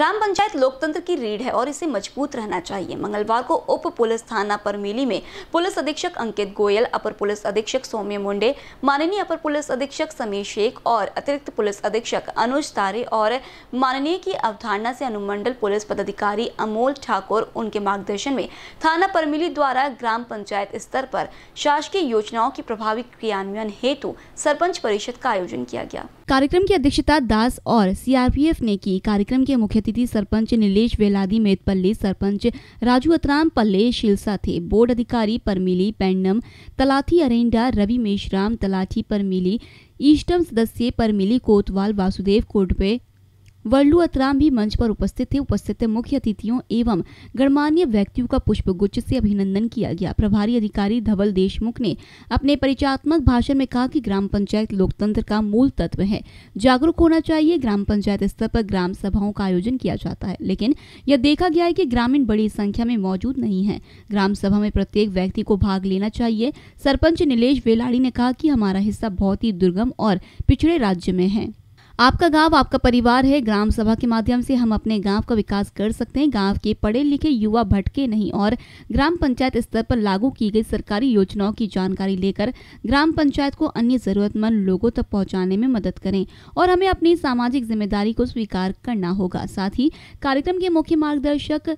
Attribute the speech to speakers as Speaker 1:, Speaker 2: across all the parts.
Speaker 1: ग्राम पंचायत लोकतंत्र की रीढ़ है और इसे मज़बूत रहना चाहिए। मंगलवार को उप पुलिस थाना परमेली में पुलिस अधीक्षक अंकित गोयल, अपर पुलिस अधीक्षक सौम्य मुंडे, माननीय अपर पुलिस अधीक्षक समीर शेख और अतिरिक्त पुलिस अधीक्षक अनुज तारे और माननीय की अवधारणा से अनुमंडल पुलिस पदाधिकारी अमोल ठाकुर उनके मार्गदर्शन में थाना परमिली द्वारा ग्राम पंचायत स्तर पर शासकीय योजनाओं की प्रभावी क्रियान्वयन हेतु सरपंच परिषद का आयोजन किया गया।
Speaker 2: कार्यक्रम की अध्यक्षता दास और सीआरपीएफ ने की। कार्यक्रम के मुख्य अतिथि सरपंच नीलेश वेलादी मेतपल्ली सरपंच राजू अतराम, पल्ले शिलसा थे। बोर्ड अधिकारी परमिली पैंडम तलाथी अरेंडा रवि मेशराम तलाठी परमिली, ईष्टम सदस्य परमिली कोतवाल, वासुदेव कोटपे वर्लू अतराम भी मंच पर उपस्थित थे। उपस्थित मुख्य अतिथियों एवं गणमान्य व्यक्तियों का पुष्प गुच्छ से अभिनंदन किया गया। प्रभारी अधिकारी धवल देशमुख ने अपने परिचयात्मक भाषण में कहा कि ग्राम पंचायत लोकतंत्र का मूल तत्व है। जागरूक होना चाहिए। ग्राम पंचायत स्तर पर ग्राम सभाओं का आयोजन किया जाता है। लेकिन यह देखा गया है कि ग्रामीण बड़ी संख्या में मौजूद नहीं है। ग्राम सभा में प्रत्येक व्यक्ति को भाग लेना चाहिए। सरपंच नीलेष वेलाड़ी ने कहा कि हमारा हिस्सा बहुत ही दुर्गम और पिछड़े राज्य में है। आपका गाँव, आपका परिवार है, ग्राम सभा के माध्यम से हम अपने गाँव का विकास कर सकते हैं। गाँव के पढ़े लिखे युवा भटके नहीं और ग्राम पंचायत स्तर पर लागू की गई सरकारी योजनाओं की जानकारी लेकर ग्राम पंचायत को अन्य जरूरतमंद लोगों तक पहुँचाने में मदद करें और हमें अपनी सामाजिक ज़िम्मेदारी को स्वीकार करना होगा। साथ ही कार्यक्रम के मुख्य मार्गदर्शक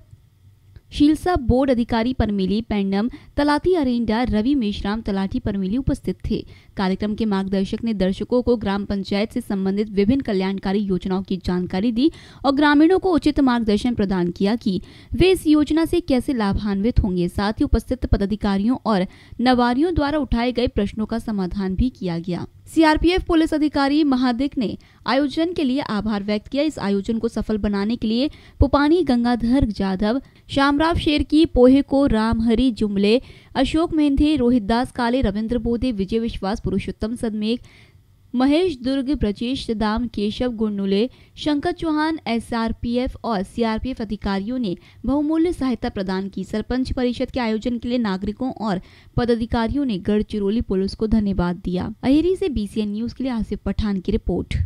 Speaker 2: शीलसा बोर्ड अधिकारी परमिली पेंडम। तलाटी अरेंडा रवि मेशराम तलाटी परमिली उपस्थित थे। कार्यक्रम के मार्गदर्शक ने दर्शकों को ग्राम पंचायत से संबंधित विभिन्न कल्याणकारी योजनाओं की जानकारी दी और ग्रामीणों को उचित मार्गदर्शन प्रदान किया कि वे इस योजना से कैसे लाभान्वित होंगे। साथ ही उपस्थित पदाधिकारियों और नवारियों द्वारा उठाए गए प्रश्नों का समाधान भी किया गया। सीआरपीएफ पुलिस अधिकारी महादिक ने आयोजन के लिए आभार व्यक्त किया। इस आयोजन को सफल बनाने के लिए पुपानी गंगाधर जाधव श्यामराव शेर की पोहे को रामहरि जुमले, अशोक मेहंदे रोहित दास काले, रविंद्र बोधे विजय विश्वास, पुरुषोत्तम सदमेक महेश दुर्ग, ब्रजेश दाम, केशव गुंडुले शंकर चौहान, एसआरपीएफ और सीआरपीएफ अधिकारियों ने बहुमूल्य सहायता प्रदान की। सरपंच परिषद के आयोजन के लिए नागरिकों और पदाधिकारियों ने गढ़चिरौली पुलिस को धन्यवाद दिया। अहेरी से बीसीएन न्यूज़ के लिए आसिफ पठान की रिपोर्ट।